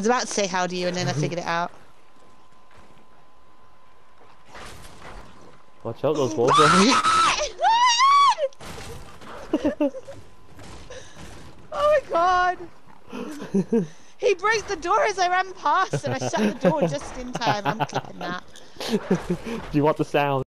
was about to say how do you, and then I figured it out. Watch out, those walls! are oh, oh my god! he broke the door as I ran past, and I shut the door just in time. I'm clipping that. Do you want the sound?